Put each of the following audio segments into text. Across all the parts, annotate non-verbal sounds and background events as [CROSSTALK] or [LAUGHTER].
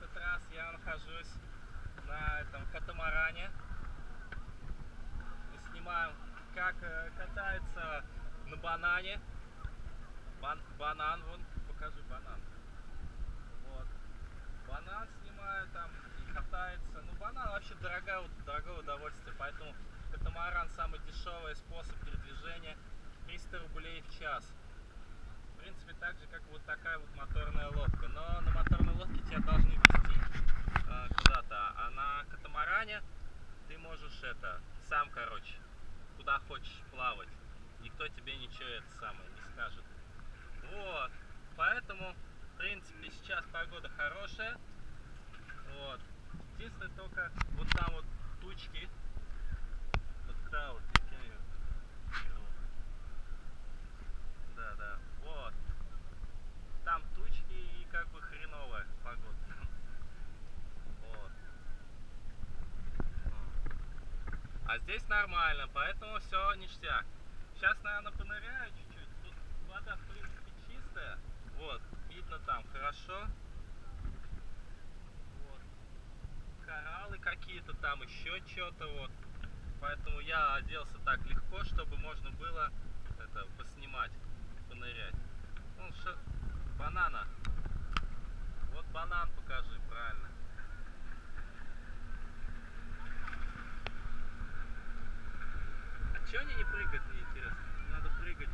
этот раз я нахожусь на этом катамаране. Мы снимаем, как э, катается на банане. Бан- банан, вон, покажи банан. Вот. Банан снимаю там и катается. Ну, банан вообще дорогое, дорогое удовольствие, поэтому катамаран самый дешевый способ передвижения. 300 рублей в час. В принципе, так же, как вот такая вот моторная лодка. Но на лодке тебя должны вести э, куда-то. А на катамаране ты можешь это, сам, короче, куда хочешь плавать. Никто тебе ничего это самое не скажет. Вот. Поэтому, в принципе, сейчас погода хорошая. Вот. Единственное только вот там вот тучки. Вот её- вот. Да, да. Вот. Там тучки и как бы хреновая погода. Вот. Здесь нормально, поэтому все ништяк. Сейчас, наверное, поныряю чуть-чуть. Тут вода, в принципе, чистая. Вот, видно там хорошо. Вот. Кораллы какие-то там, еще что-то вот. Поэтому я оделся так легко, чтобы можно было это поснимать, понырять. Ну, ша- банана. Вот банан покажи, правильно. Чё они не прыгают, мне интересно? Надо прыгать.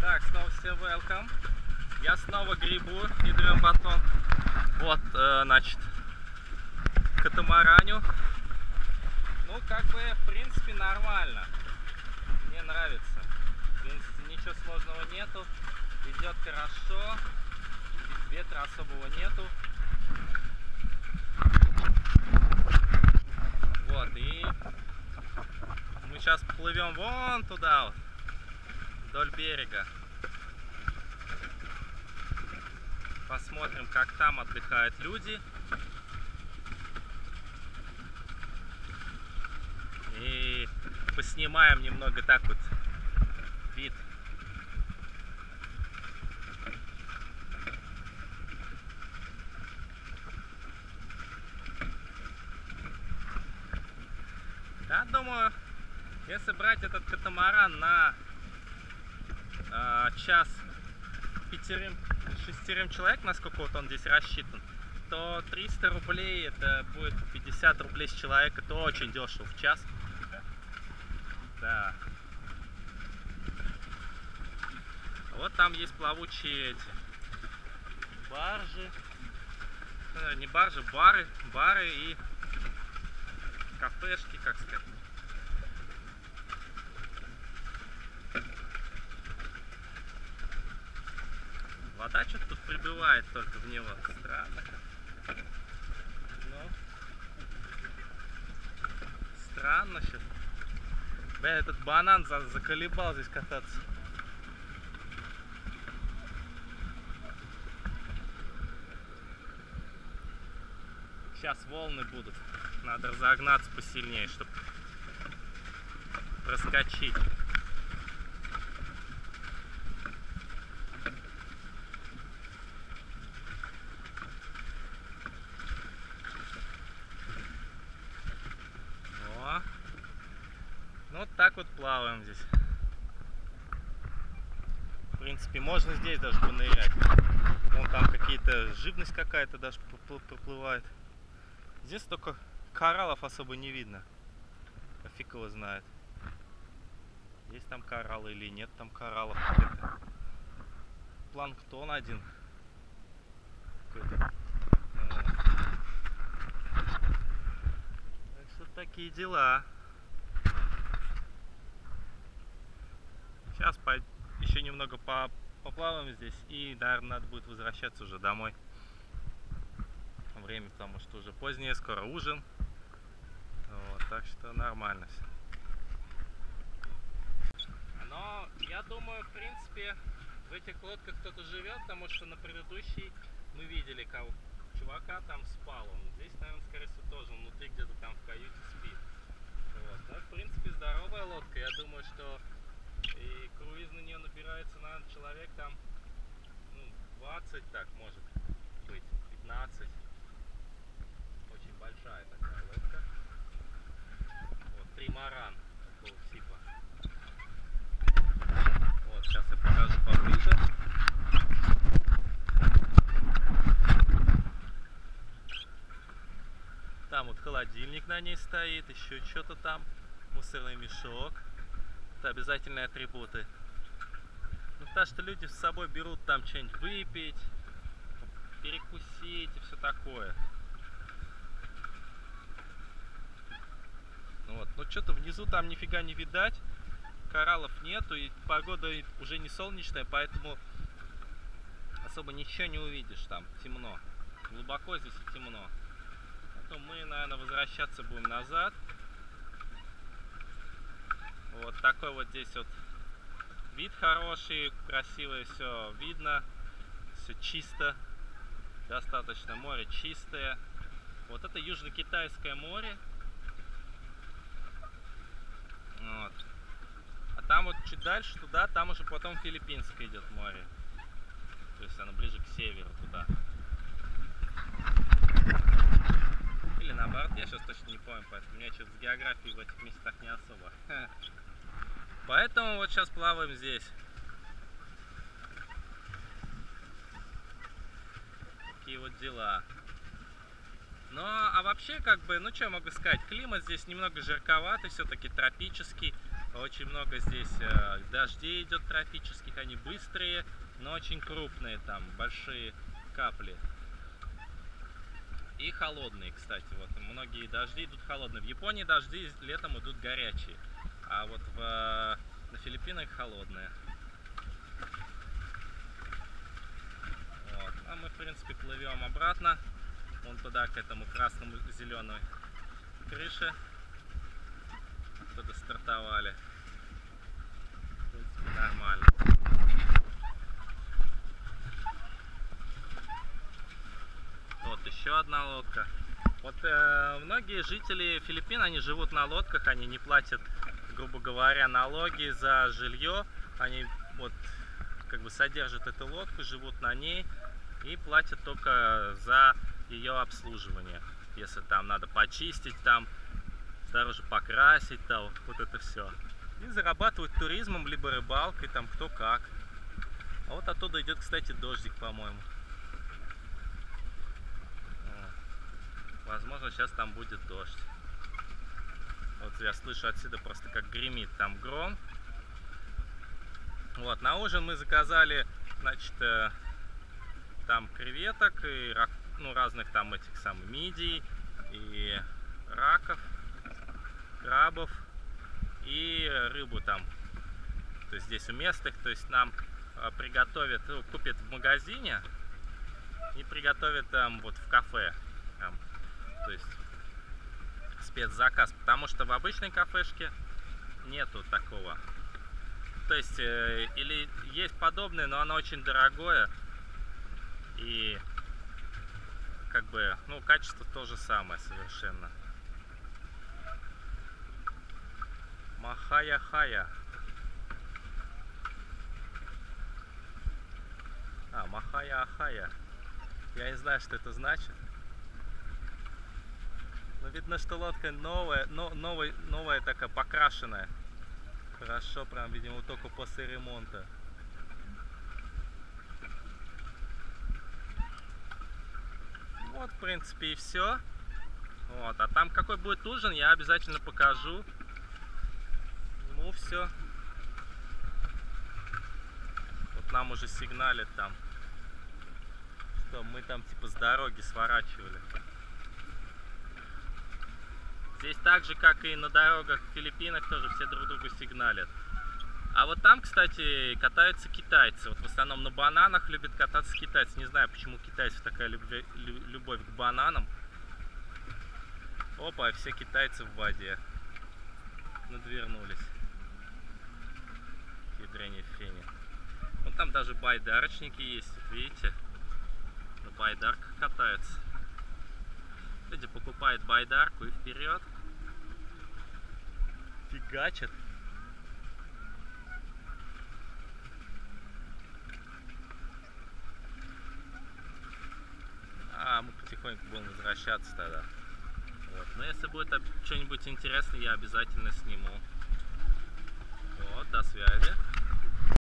Так, снова всем welcome. Я снова грибу и даем батон. Вот, э, значит, катамараню. Ну, как бы, в принципе, нормально. Нравится. В принципе, ничего сложного нету. Идет хорошо. Ветра особого нету. Вот, и мы сейчас плывем вон туда вот, вдоль берега. Посмотрим, как там отдыхают люди. И поснимаем немного так вот вид. Я думаю, если брать этот катамаран на э, час пятерым, шестерым человек, насколько вот он здесь рассчитан, то 300 рублей это будет 50 рублей с человека, это очень дешево в час. Да. Вот там есть плавучие эти баржи. Э, Не баржи, бары, бары и кафешки, как сказать. Вода что-то тут прибывает только в него. Странно. как. Ну. Странно сейчас. Бля, этот банан за- заколебал здесь кататься. Сейчас волны будут. Надо разогнаться посильнее, чтобы проскочить. О. Ну вот так плаваем здесь. В принципе, можно здесь даже понырять. Вон там какие-то живность какая-то даже проплывает. Здесь только кораллов особо не видно. А фиг его знает. Есть там кораллы или нет там кораллов. Планктон один. Так что такие дела. Сейчас еще немного по поплаваем здесь и, наверное, надо будет возвращаться уже домой. Время, потому что уже позднее, скоро ужин. Вот, так что нормально все. Но я думаю, в принципе, в этих лодках кто-то живет, потому что на предыдущей мы видели, кого, чувака там спал он. Здесь, наверное, скорее всего, тоже внутри где-то там в каюте спит. Вот. Ну, в принципе, здоровая лодка. Я думаю, что и круиз на нее набирается, наверное, человек там ну, 20 так может быть, 15. Очень большая такая лодка. Вот, тримаран такого типа. Вот, сейчас я покажу поближе. Там вот холодильник на ней стоит, еще что-то там, мусорный мешок. Это обязательные атрибуты. Ну, потому что люди с собой берут там что-нибудь выпить, перекусить и все такое. Ну Вот. Но что-то внизу там нифига не видать. Кораллов нету, и погода уже не солнечная, поэтому особо ничего не увидишь там. Темно. Глубоко здесь темно. Поэтому мы, наверное, возвращаться будем назад. Вот такой вот здесь вот вид хороший, красивое все видно, все чисто, достаточно море чистое. Вот это Южно-Китайское море. Вот. А там вот чуть дальше туда, там уже потом Филиппинское идет море. То есть оно ближе к северу туда. Или наоборот, я сейчас точно не помню, поэтому у меня что-то с географией в этих местах не особо. [LAUGHS] Поэтому вот сейчас плаваем здесь. Такие вот дела. Ну, а вообще, как бы, ну, что я могу сказать, климат здесь немного жарковатый, все-таки тропический. Очень много здесь э, дождей идет тропических, они быстрые, но очень крупные там, большие капли. И холодные, кстати, вот многие дожди идут холодные. В Японии дожди летом идут горячие, а вот в, на Филиппинах холодные. Вот. А мы, в принципе, плывем обратно, вон туда, к этому красному зеленой крыше, оттуда стартовали. В принципе, нормально. Вот еще одна лодка. Вот э, многие жители Филиппин, они живут на лодках, они не платят, грубо говоря, налоги за жилье. Они вот как бы содержат эту лодку, живут на ней и платят только за ее обслуживание. Если там надо почистить, там снаружи покрасить, там вот это все. И зарабатывают туризмом, либо рыбалкой, там кто как. А вот оттуда идет, кстати, дождик, по-моему. Возможно, сейчас там будет дождь. Вот я слышу отсюда просто как гремит там гром. Вот, на ужин мы заказали, значит, э, там креветок и ну, разных там этих самых мидий и раков, крабов и рыбу там. То есть здесь у местных, то есть нам э, приготовят, ну, купят в магазине и приготовят там вот в кафе. Там, то есть спецзаказ, потому что в обычной кафешке нету такого. То есть, э, или есть подобное, но оно очень дорогое. И как бы, ну, качество то же самое совершенно. Махая-хая. А, Махая-ахая. Я не знаю, что это значит. Но видно, что лодка новая, но, новая, новая такая, покрашенная. Хорошо, прям, видимо, только после ремонта. Вот, в принципе, и все. Вот, а там какой будет ужин, я обязательно покажу. Ну, все. Вот нам уже сигналят там, что мы там типа с дороги сворачивали. Здесь так же, как и на дорогах в Филиппинах, тоже все друг другу сигналят. А вот там, кстати, катаются китайцы. Вот в основном на бананах любят кататься китайцы. Не знаю, почему китайцев такая любовь к бананам. Опа, все китайцы в воде. Надвернулись. Ядрение в фене. Вот там даже байдарочники есть, видите? На байдарках катаются. выходе, покупает байдарку и вперед. Фигачит. А, мы потихоньку будем возвращаться тогда. Вот. Но если будет что-нибудь интересное, я обязательно сниму. Вот, до связи.